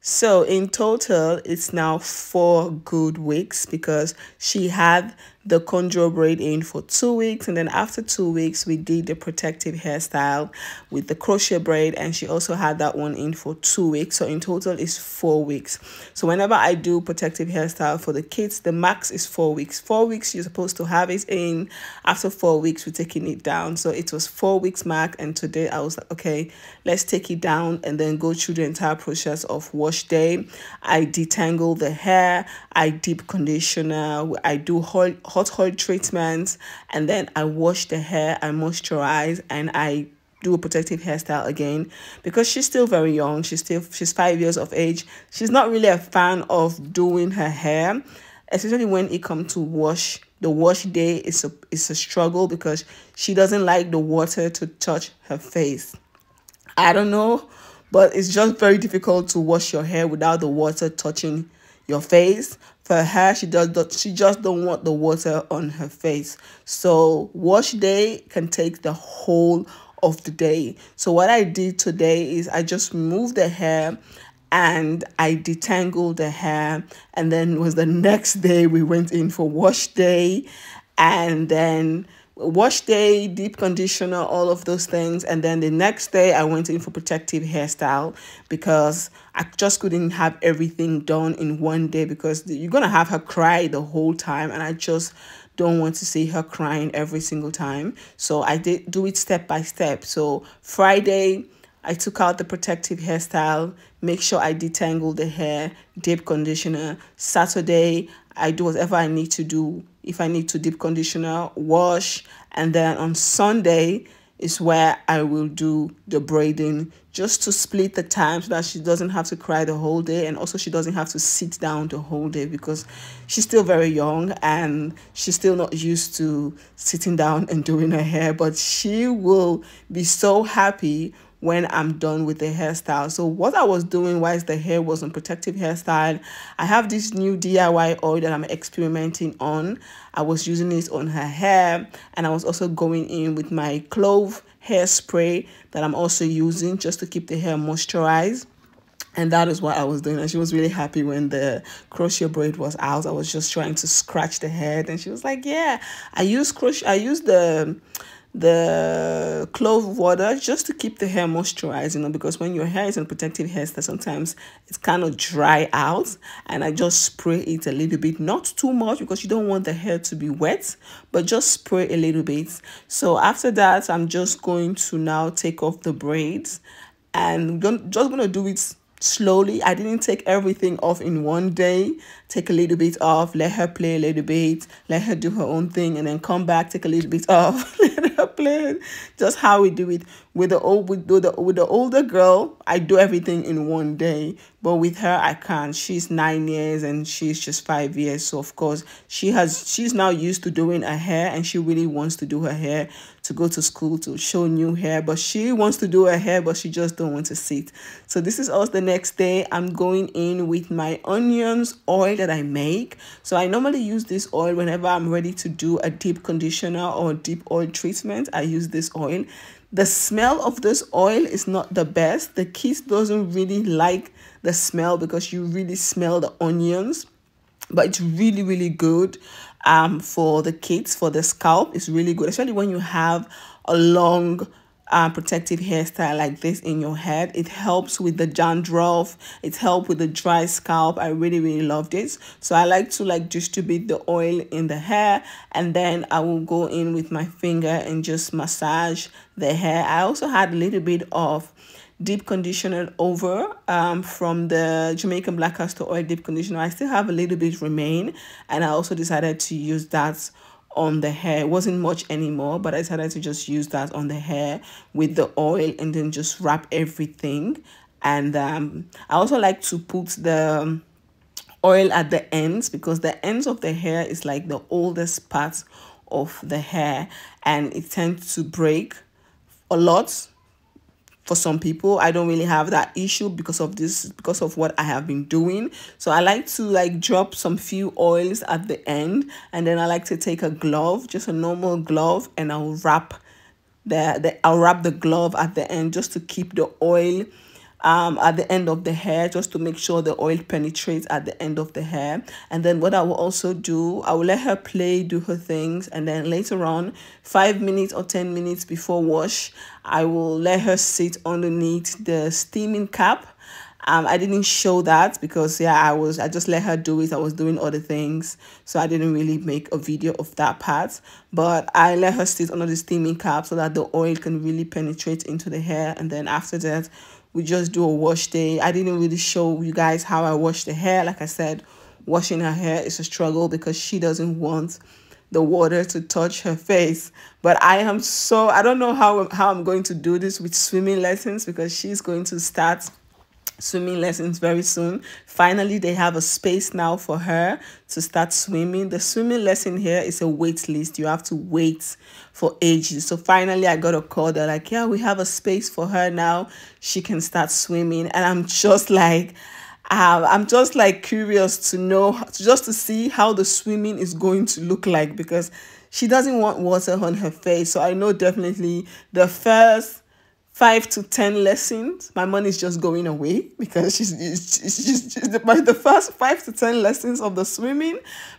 So in total, it's now four good weeks because she had the contour braid in for two weeks and then after two weeks we did the protective hairstyle with the crochet braid and she also had that one in for two weeks. So in total is four weeks. So whenever i do protective hairstyle for the kids the max is four weeks. Four weeks you're supposed to have it in. After four weeks we're taking it down. So it was four weeks mark and today i was like okay let's take it down and then go through the entire process of wash day. I detangle the hair. I deep conditioner. I do hot hot oil treatments and then I wash the hair, I moisturize and I do a protective hairstyle again. Because she's still very young she's still she's five years of age she's not really a fan of doing her hair especially when it comes to wash. The wash day is a is a struggle because she doesn't like the water to touch her face. I don't know but it's just very difficult to wash your hair without the water touching your face for her she does she just don't want the water on her face. So wash day can take the whole of the day. So what i did today is i just moved the hair and I detangled the hair. And then was the next day we went in for wash day. And then wash day, deep conditioner, all of those things. And then the next day, I went in for protective hairstyle because I just couldn't have everything done in one day because you're going to have her cry the whole time. And I just don't want to see her crying every single time. So I did do it step by step. So Friday, I took out the protective hairstyle, make sure I detangle the hair, deep conditioner. Saturday, I do whatever I need to do. If I need to deep conditioner, wash, and then on Sunday is where I will do the braiding just to split the time so that she doesn't have to cry the whole day and also she doesn't have to sit down the whole day because she's still very young and she's still not used to sitting down and doing her hair but she will be so happy when I'm done with the hairstyle. So what I was doing whilst the hair was on protective hairstyle, I have this new DIY oil that I'm experimenting on. I was using it on her hair and I was also going in with my clove hairspray that I'm also using just to keep the hair moisturized and that is what I was doing. And she was really happy when the crochet braid was out. I was just trying to scratch the head, and she was like, "Yeah, I use crochet. I use the the clove water just to keep the hair moisturized you know because when your hair is in protective hairstyle sometimes it's kind of dry out and i just spray it a little bit not too much because you don't want the hair to be wet but just spray a little bit. So after that i'm just going to now take off the braids and just gonna do it slowly. I didn't take everything off in one day. Take a little bit off, let her play a little bit, let her do her own thing, and then come back, take a little bit off, let her play. Just how we do it with the old with the with the older girl. I do everything in one day, but with her I can't. She's nine years and she's just five years, so of course she has she's now used to doing her hair, and she really wants to do her hair to go to school to show new hair but she wants to do her hair but she just don't want to sit. So this is us the next day i'm going in with my onions oil that i make. So i normally use this oil whenever i'm ready to do a deep conditioner or deep oil treatment. I use this oil. The smell of this oil is not the best. The kids doesn't really like the smell because you really smell the onions but it's really really good um for the kids for the scalp. It's really good especially when you have a long uh, protective hairstyle like this in your head. It helps with the dandruff. It helps with the dry scalp. I really really love this so i like to like distribute the oil in the hair and then i will go in with my finger and just massage the hair. I also had a little bit of deep conditioner over um, from the Jamaican Black Castor Oil Deep Conditioner. I still have a little bit remain and I also decided to use that on the hair. It wasn't much anymore, but I decided to just use that on the hair with the oil and then just wrap everything. And um, I also like to put the oil at the ends because the ends of the hair is like the oldest part of the hair and it tends to break a lot for some people i don't really have that issue because of this because of what i have been doing. So i like to like drop some few oils at the end and then i like to take a glove just a normal glove and i'll wrap the, the i'll wrap the glove at the end just to keep the oil um, at the end of the hair just to make sure the oil penetrates at the end of the hair. And then what I will also do, I will let her play, do her things, and then later on, five minutes or 10 minutes before wash, I will let her sit underneath the steaming cap um, I didn't show that because yeah, I was I just let her do it. I was doing other things, so I didn't really make a video of that part. But I let her sit under the steaming cap so that the oil can really penetrate into the hair. And then after that, we just do a wash day. I didn't really show you guys how I wash the hair. Like I said, washing her hair is a struggle because she doesn't want the water to touch her face but i am so i don't know how how i'm going to do this with swimming lessons because she's going to start swimming lessons very soon. Finally, they have a space now for her to start swimming. The swimming lesson here is a wait list. You have to wait for ages. So finally, I got a call. They're like, yeah, we have a space for her now. She can start swimming. And I'm just like, um, I'm just like curious to know, just to see how the swimming is going to look like because she doesn't want water on her face. So I know definitely the first five to ten lessons, my money is just going away because she's, she's, she's, she's the, by the first five to ten lessons of the swimming,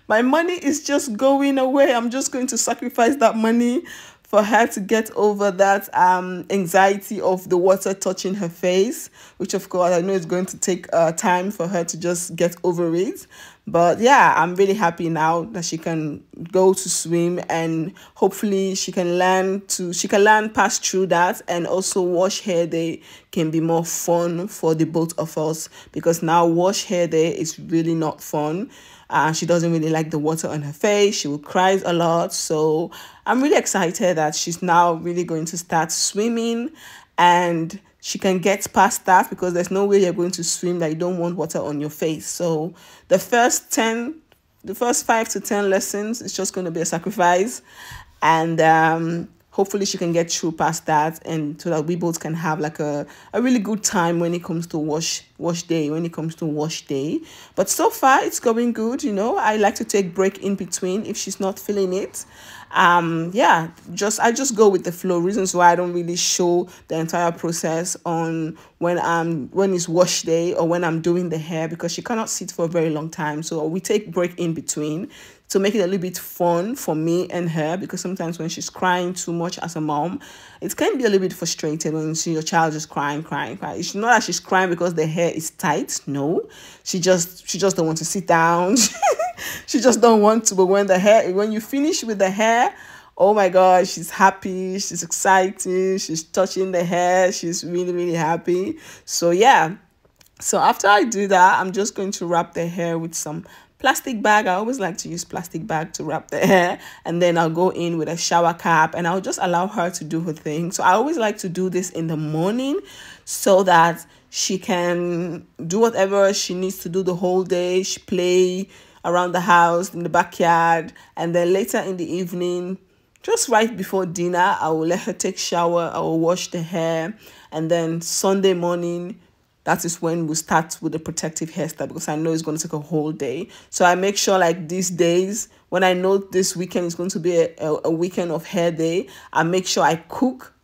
my money is just going away. I'm just going to sacrifice that money for her to get over that um, anxiety of the water touching her face, which of course I know is going to take uh, time for her to just get over it. But yeah, I'm really happy now that she can go to swim and hopefully she can learn to she can learn pass through that and also wash hair day can be more fun for the both of us because now wash hair day is really not fun uh, she doesn't really like the water on her face. She will cry a lot. So I'm really excited that she's now really going to start swimming and she can get past that because there's no way you're going to swim that you don't want water on your face. So the first 10, the first 5 to 10 lessons is just going to be a sacrifice. And um, hopefully she can get through past that and so that we both can have like a, a really good time when it comes to wash wash day when it comes to wash day. But so far it's going good you know. I like to take break in between if she's not feeling it um yeah just i just go with the flow. Reasons why i don't really show the entire process on when i'm when it's wash day or when i'm doing the hair because she cannot sit for a very long time. So we take break in between to make it a little bit fun for me and her because sometimes when she's crying too much as a mom it can be a little bit frustrated when you see your child just crying crying crying. It's not that she's crying because the hair is tight. No she just she just don't want to sit down she just don't want to but when the hair when you finish with the hair oh my god she's happy she's excited she's touching the hair she's really really happy. So yeah. So after i do that i'm just going to wrap the hair with some plastic bag. I always like to use plastic bag to wrap the hair and then i'll go in with a shower cap and i'll just allow her to do her thing. So i always like to do this in the morning so that she can do whatever she needs to do the whole day. She play around the house in the backyard and then later in the evening just right before dinner i will let her take shower i will wash the hair and then sunday morning that is when we start with the protective hairstyle because I know it's going to take a whole day. So I make sure like these days, when I know this weekend is going to be a, a, a weekend of hair day, I make sure I cook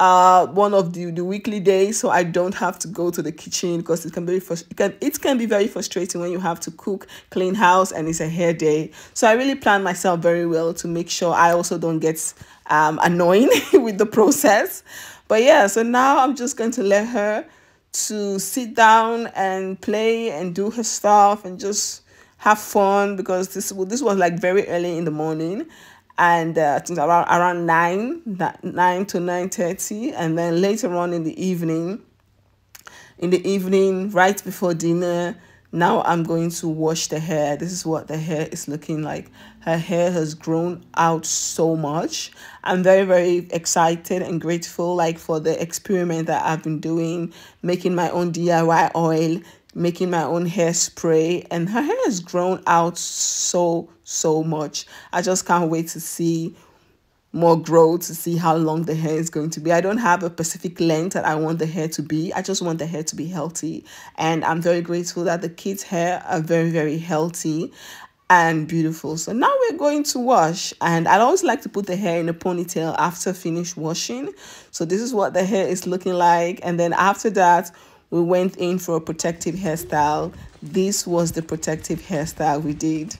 uh one of the the weekly days so i don't have to go to the kitchen because it can be it can it can be very frustrating when you have to cook clean house and it's a hair day. So i really plan myself very well to make sure i also don't get um annoying with the process. But yeah so now i'm just going to let her to sit down and play and do her stuff and just have fun because this this was like very early in the morning and uh, I think around around 9 9 to 9:30 and then later on in the evening in the evening right before dinner now I'm going to wash the hair. This is what the hair is looking like. Her hair has grown out so much. I'm very, very excited and grateful like for the experiment that I've been doing, making my own DIY oil, making my own hairspray, and her hair has grown out so, so much. I just can't wait to see more growth to see how long the hair is going to be. I don't have a specific length that I want the hair to be. I just want the hair to be healthy. And I'm very grateful that the kids' hair are very, very healthy and beautiful. So now we're going to wash and I always like to put the hair in a ponytail after finish washing. So this is what the hair is looking like. And then after that, we went in for a protective hairstyle. This was the protective hairstyle we did